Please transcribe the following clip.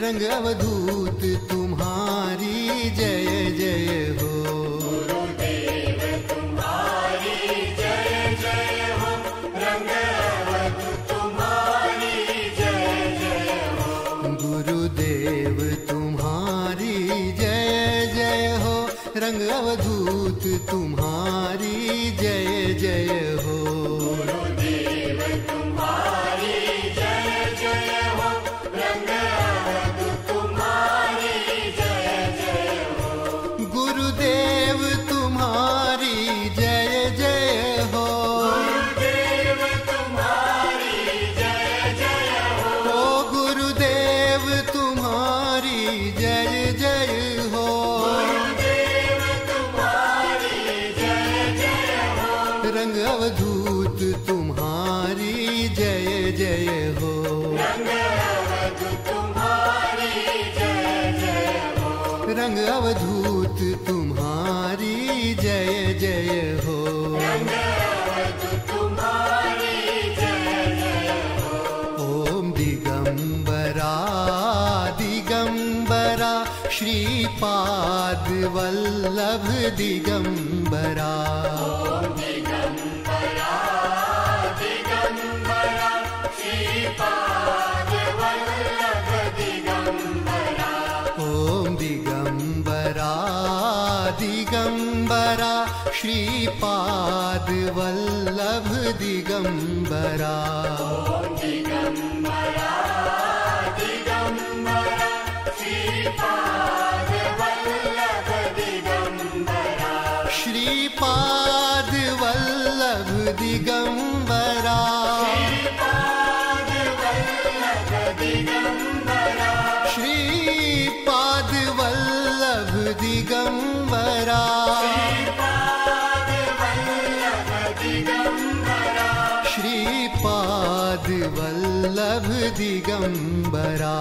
अवधूत तुम्हारी जय जय गुरुदेव तुम्हारी जय जय हो तुम्हारी रंग अवधूत तुम्हारी जय जय हो रंग अवधूत तुम्हारी जय जय हो ओम दिगंबरा दिगंबरा श्रीपाद वल्लभ दिगंबर ॐ दिगम्बरा दिगंबरा श्रीपाद वल्लभ दिगंबरा दिगम्बरा श्रीपादवल्लभ दिगम्बरा श्रीपाद श्रीपादवल्लभ दिगम्बरा वल्लभ दिगम्बरा